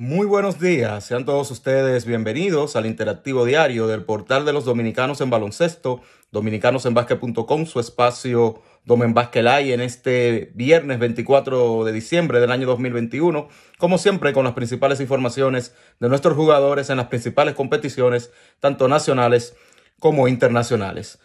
Muy buenos días, sean todos ustedes bienvenidos al interactivo diario del portal de los dominicanos en baloncesto, dominicanosenbasque.com, su espacio Domen Live en este viernes 24 de diciembre del año 2021, como siempre con las principales informaciones de nuestros jugadores en las principales competiciones, tanto nacionales como internacionales.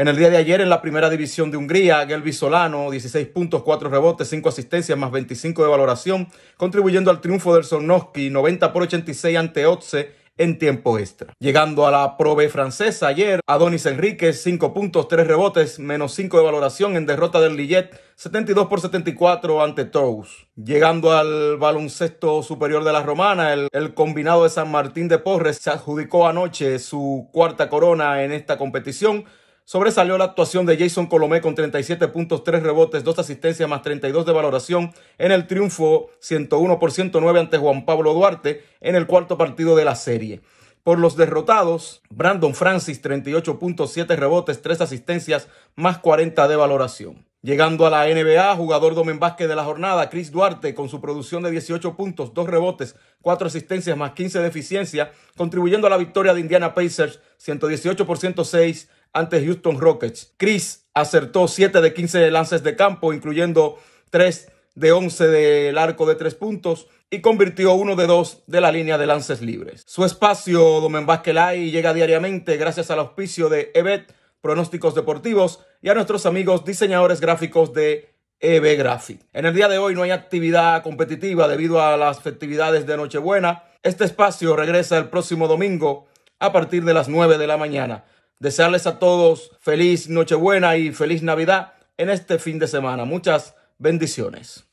En el día de ayer, en la primera división de Hungría, Gelby Solano, 16 puntos, 4 rebotes, 5 asistencias, más 25 de valoración, contribuyendo al triunfo del Sornoski, 90 por 86 ante Otze en tiempo extra. Llegando a la Pro francesa ayer, Adonis Enríquez, 5 puntos, 3 rebotes, menos 5 de valoración en derrota del Lillet, 72 por 74 ante Tous. Llegando al baloncesto superior de la Romana, el, el, combinado de San Martín de Porres se adjudicó anoche su cuarta corona en esta competición, Sobresalió la actuación de Jason Colomé con 37 puntos, 3 rebotes, 2 asistencias más 32 de valoración en el triunfo 101 por 109 ante Juan Pablo Duarte en el cuarto partido de la serie. Por los derrotados, Brandon Francis 38 puntos, 7 rebotes, 3 asistencias más 40 de valoración. Llegando a la NBA, jugador Domen Vázquez de la jornada, Chris Duarte, con su producción de 18 puntos, 2 rebotes, 4 asistencias más 15 de eficiencia, contribuyendo a la victoria de Indiana Pacers 118 por 106 ante Houston Rockets. Chris acertó 7 de 15 lances de campo, incluyendo 3 de 11 del arco de 3 puntos y convirtió uno de dos de la línea de lances libres. Su espacio Domen Live llega diariamente gracias al auspicio de EBET, pronósticos deportivos y a nuestros amigos diseñadores gráficos de EB Graphic. En el día de hoy no hay actividad competitiva debido a las festividades de Nochebuena. Este espacio regresa el próximo domingo a partir de las 9 de la mañana. Desearles a todos feliz Nochebuena y feliz Navidad en este fin de semana. Muchas bendiciones.